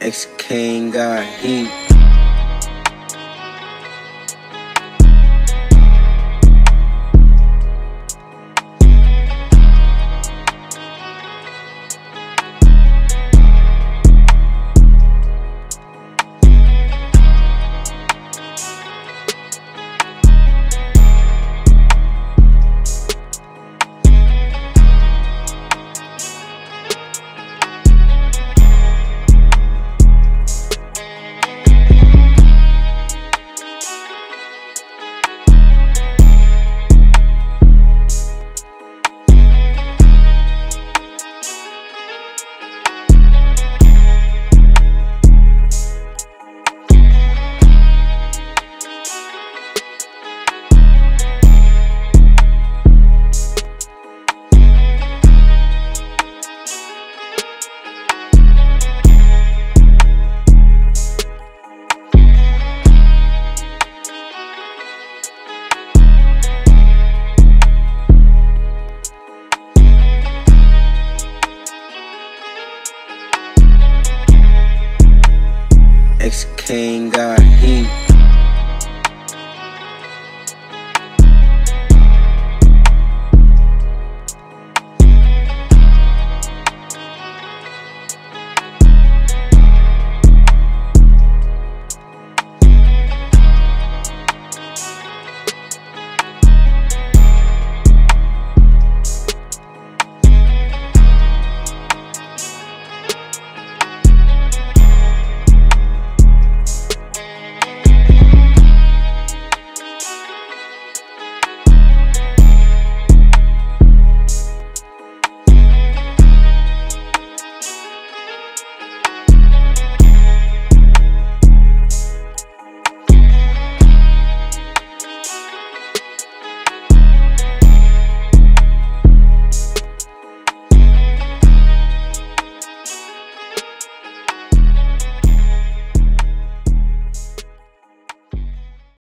X King uh, got heat. X King got heat.